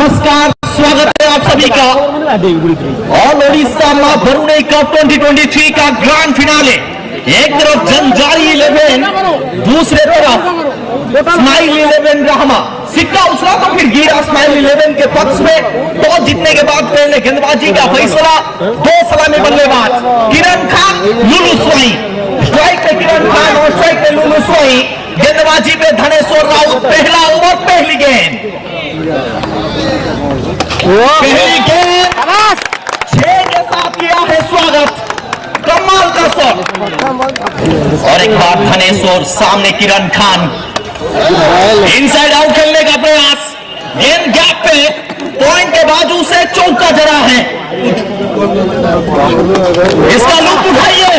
नमस्कार, स्वागत है आप सभी का। ऑल ओडिशा माँ वरुण कप 2023 का ग्रैंड फिनाले एक तरफ़ जंजारी इलेवन, दूसरे तरफ़ स्माइल इलेवन रहमा सिक्का उछला तो फिर गिरा स्माइल इलेवन के पक्ष में। टॉस जीतने के बाद पहले गेंदबाजी का फैसला। दो सलामी बल्लेबाज। किरण खान, लुलू स्वाई। स्ट्राइक पे किरण खान और स्ट्राइक पे लुलू स्वाई। गेंदबाजी पे धनेश्वर राउत, पहला ओवर पहली गेंद छह के साथ किया है स्वागत। कमाल का शॉट। और एक बार धनेश्वर सामने किरण खान। इनसाइड आउट खेलने का प्रयास। गेंद गैप पे पॉइंट के बाजू से चौका जरा है। इसका लुक उठाइए।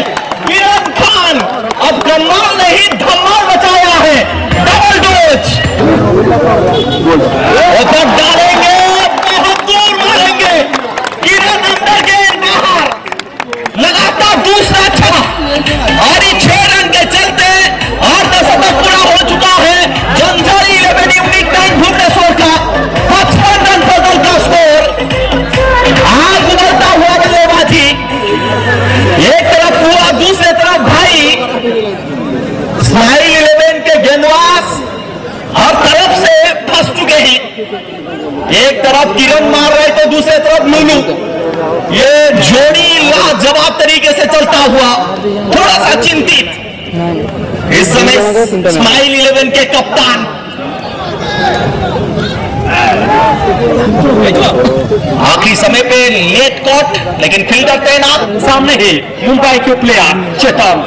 किरण खान। अब कमाल एक तरफ़ हुआ, दूसरे तरफ़ भाई। स्माइल इलेवन के गेंदबाज हर तरफ़ से फंस चुके हैं। एक तरफ़ किरण मार रहे तो दूसरे तरफ़ लुलू। ये जोड़ी लाजवाब तरीके से चलता हुआ थोड़ा सा चिंतित। इस समय स्माइल इलेवन के कप्तान। आखिरी समय पे लेट कॉट, लेकिन फील्डर तैनात, सामने ही मुंबई के प्लेयर चेतन।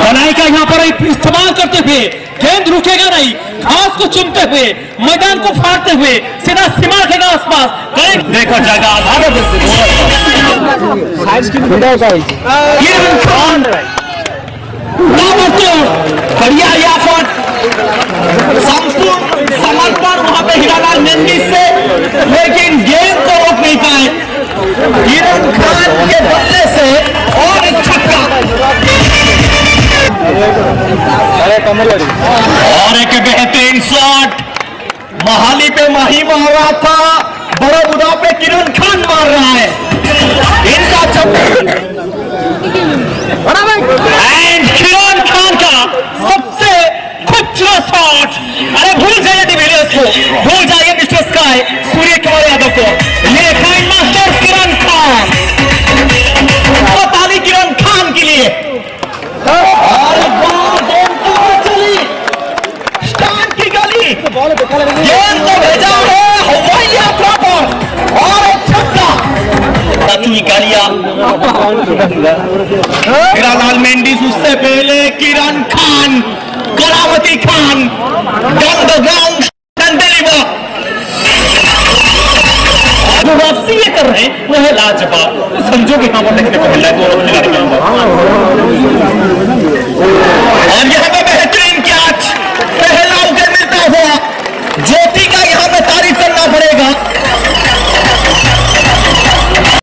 बनाई का यहाँ पर इस्तेमाल करते हुए, गेंद रुकेगा नहीं, घास को चुनते हुए, मैदान को फाड़ते हुए, सीधा सीमा के आसपास करें देखो ताबड़तोड़ बढ़िया याफट संपूर्ण महाली पे माही मार रहा था बड़ोबुदा पे किरण खान मार रहा है। इनका एंड किरण खान का सबसे खूबसूरत शॉट अरे भूल जाइए डिविलियर्स को चुई हीरा हीरालाल मेंडिस उससे पहले किरण खान करावती खान जो वापसी ये कर रहे हैं, वह है लाजवाब। समझो कि हम देखने को मिल रहा है।